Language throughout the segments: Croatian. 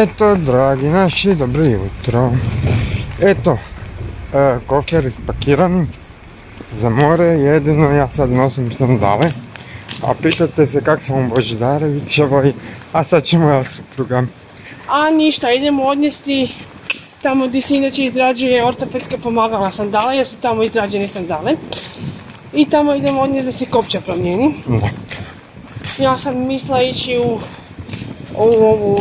Eto, dragi naši, dobro jutro. Eto, e, kofer ispakirani za more, jedino ja sad nosim sandale. A pitate se kak sam u Božidarevićevoj, a sad ćemo ja supruga. A ništa, idemo odnijesti tamo gdje se inače izrađuje ortopedske pomagala sandale, jer su tamo izrađene sandale. I tamo idemo odnijeti da se kopča promijeni. Ja sam mislila ići u ovu,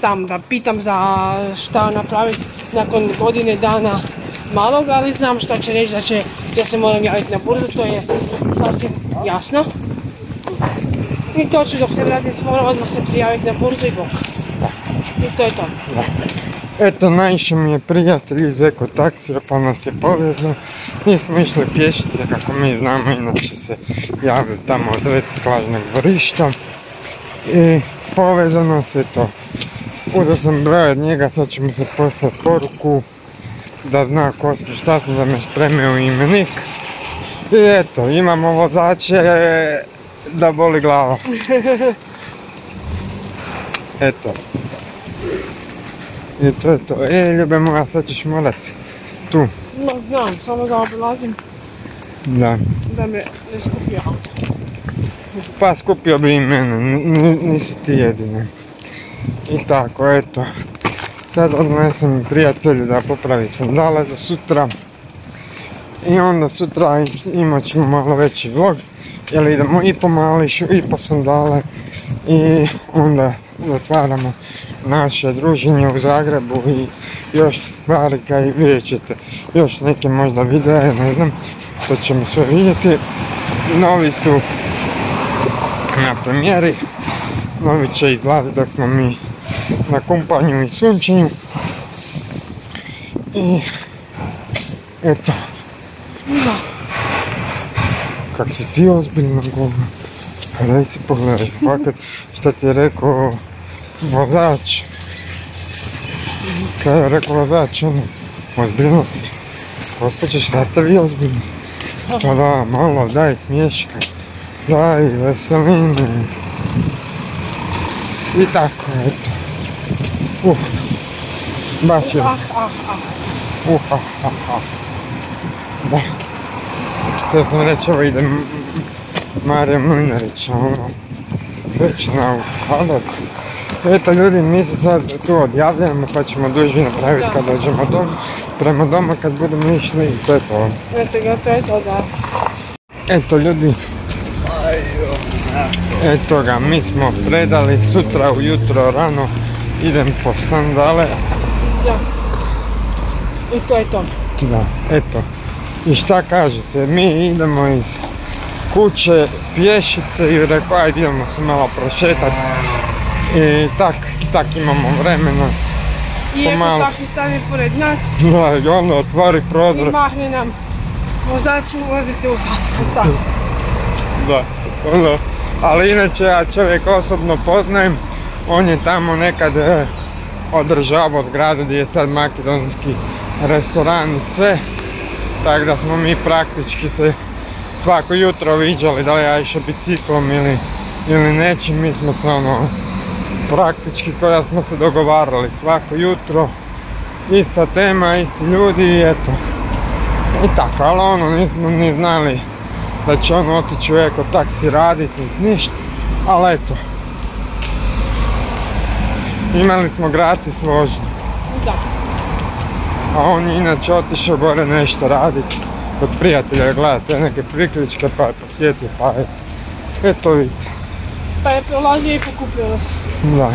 tam da pitam za šta napraviti nakon godine dana malog, ali znam šta će reći da će, ja se moram javiti na burzu, to je sasvim jasno. I to ću dok se vratim s mora odmah se prijaviti na burzu i bok. I to je to. Eto, naišao mi je prijatelj iz Eko taksija pa nas je povezao. Nismo išli pješice kako mi znamo, inače se javili tamo od reciklažnog dvorišta. I povezano se to. Uzeo sam broj od njega, sad će mu se poslati poruku da zna ko sam, šta sam da me spremio u imenik. I eto, imamo vozače da boli glava. Eto. I to je to. E, ljube moja, sad ćeš morat tu. No, znam, samo da obilazim Da. da me ne skupi auto. Pa skupio bi i mene, n- nisi ti jedina. I tako, eto. Sad odnesem prijatelju da popravi sandale do sutra. I onda sutra imat ćemo malo veći vlog. Jer idemo i po Mališu i po sandale. I onda zatvaramo naše druženje u Zagrebu i još stvari kaj vidjet ćete. Još neke možda videe, ne znam. To ćemo sve vidjeti. Novi su na premijeri. Novi će izlaziti dok smo mi na kumpanju i sunčenju. I eto, kak si ti ozbiljno govno. Pa daj si pogledaj, fakat šta ti je rekao vozač. Kaj je rekao vozač, ono, ozbiljno si. Gospođe, šta ste vi ozbiljni? Pa da, malo, daj smješka. Daj, veseline. I tako, eto. Uh, baš je, Ah, ah, ah. uh, ah, ah, ah. Da. Htio sam reći, evo ide M- Marija Mlinarić, ono, već na ovu kadar. Eto ljudi, mi se sad tu odjavljamo pa ćemo duži napraviti Da. kad dođemo doma. Prema doma kad budemo išli i to je to. Eto ga, mi smo predali sutra ujutro rano idem po sandale. Da. I to je to. Da, eto. I šta kažete, mi idemo iz kuće pješice i rekao ajde idemo se malo prošetat. I tak, tak imamo vremena. I evo taksi stane pored nas Da, i onda otvori i prozor. mahne nam vozaču ulazite u, taksi. Da, ono, ali inače ja čovjek osobno poznajem, on je tamo nekad e, održavao zgradu gdje je sad makedonski restoran i sve, tako da smo mi praktički se svako jutro viđali da li ja išao biciklom ili, ili nečim, mi smo se ono praktički koja smo se dogovarali svako jutro, ista tema, isti ljudi i eto. I tako, ali ono nismo ni znali da će on otići u eko taksi raditi, ništa, ali eto. Imali smo gratis vožnju, Da. a on je inače otišao gore nešto raditi kod prijatelja gledati te neke priključke pa je posjetio pa eto. Eto vidite, Pa je prolazio i pokupio nas. da,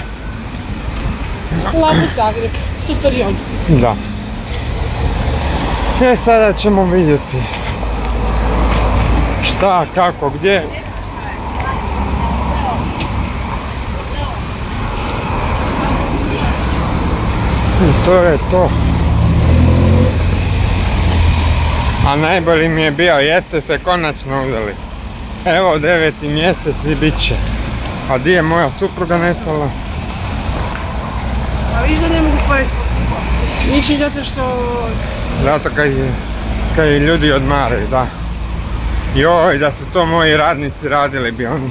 Labu Zagreb, super i on. da. E sada ćemo vidjeti šta, kako, gdje. I to je to. A najbolji mi je bio, jeste se konačno uzeli. Evo deveti mjesec i bit će. A di je moja supruga nestala? A viš da ne mogu pored Ići zato što Zato kad, ljudi odmaraju, da. Joj, da su to moji radnici radili bi oni.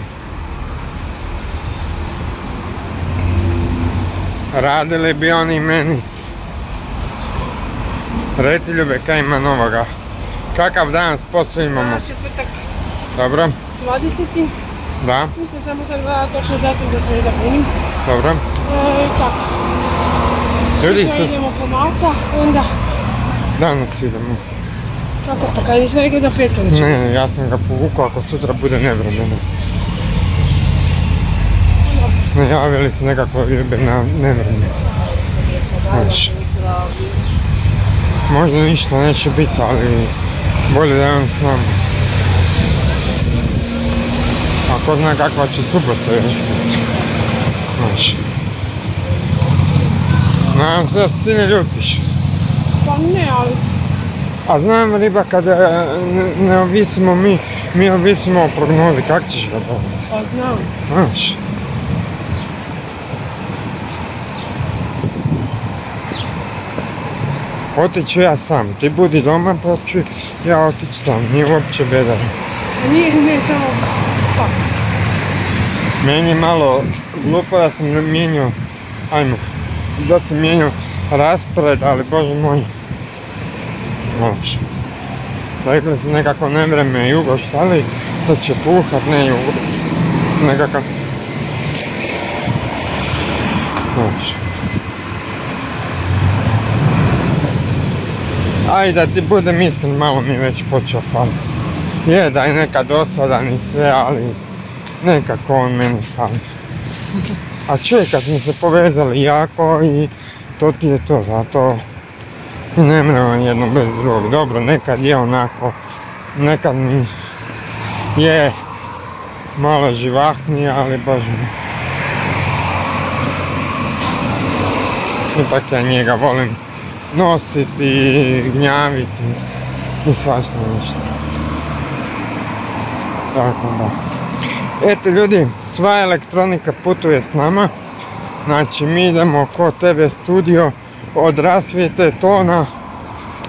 radili bi oni meni. Reci ljube, kaj ima novoga? Kakav danas posao imamo? Na četvrtak Dobro, 20. da, Mislim samo sad gleda točno datum da se ne zapunim. dobro. E, tako. Ljudi su, idemo po maca, onda danas idemo. Kako pa kad nisam rekao da neće. Ne, ja sam ga povukao ako sutra bude nevremeno. Najavili su nekako ljube na nevremeno. Znaš, možda ništa neće biti, ali bolje da je on s nama. A ko zna kakva će subota još biti. Znaš. Nadam se da se ti ne ljutiš. Pa ne, ali A znam riba kada ne, ne ovisimo mi, mi ovisimo o prognozi, kak ćeš ga dobiti? pa znam. Znaš. Otiću ja sam, ti budi doma pa ću ja otići sam, nije uopće bedar. Nije, ne, samo tako. Meni je malo glupo da sam mijenjao, ajmo, da sam mijenjao raspored, ali bože moj. Znaš. Rekli su nekako nevreme jugo štali, da će puhat, ne jugo. Nekakav... Znaš. Aj da ti budem iskren, malo mi je već počeo faliti. Je da je nekad dosadan i sve, ali nekako on meni fali. A čuj, kad smo se povezali jako i to ti je to, zato ne mremo jedno bez drugog. Dobro, nekad je onako, nekad mi je malo živahnije, ali mi. Ipak ja njega volim nositi, gnjaviti i svašta nešto. Tako da. Eto ljudi, sva elektronika putuje s nama. Znači mi idemo kod tebe studio od rasvijete, tona.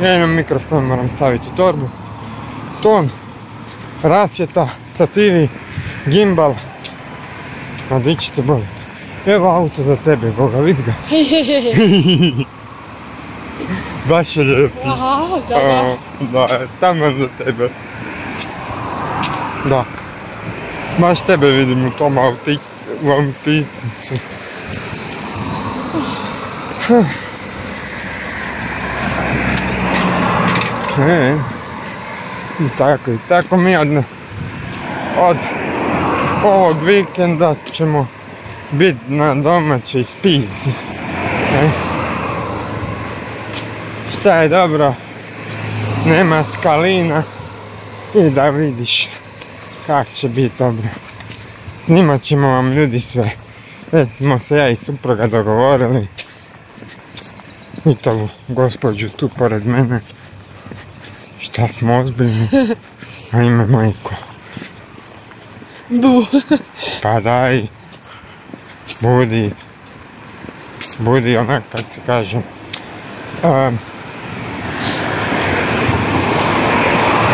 Ja imam mikrofon, moram staviti u torbu. Ton, rasvjeta, stativi, gimbal. A di ćete bolje? Evo auto za tebe, Boga, vidi ga. Baš je lijepi. Aha, da, da. Tamo za tebe. Da. Baš tebe vidim u tom auticu. U auticu. E, I tako, i tako mi od, od ovog vikenda ćemo biti na domaćoj spizi. E. Šta je dobro, nema skalina i da vidiš kak će biti dobro. Snimat ćemo vam ljudi sve. Već smo se ja i supruga dogovorili. I to gospođu tu pored mene. Šta smo ozbiljni. A ime majko. Bu. Pa daj. Budi. Budi onak kak se kaže. Um,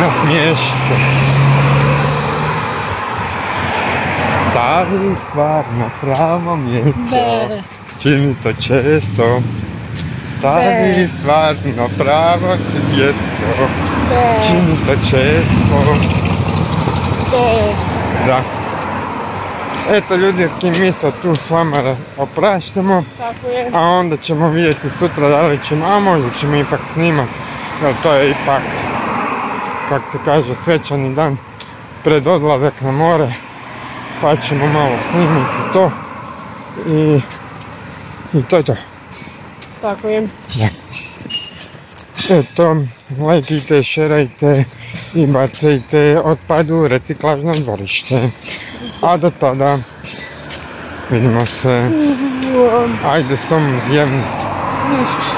nasmiješi se. Stavi stvar na pravo mjesto. Be. Čini to često. Stavi Be. stvar na pravo mjesto. To često. Be. Da. Eto ljudi, mi se tu s vama ra- opraštamo, Tako je. a onda ćemo vidjeti sutra da li ćemo, a možda ćemo ipak snimat, jer to je ipak, kak se kaže, svečani dan pred odlazak na more, pa ćemo malo snimiti to i, i to je to. Tako je. Eto, lajkajte, šerajte i bacajte otpad u reciklažno dvorište. A do tada vidimo se. Ajde som. Ništa.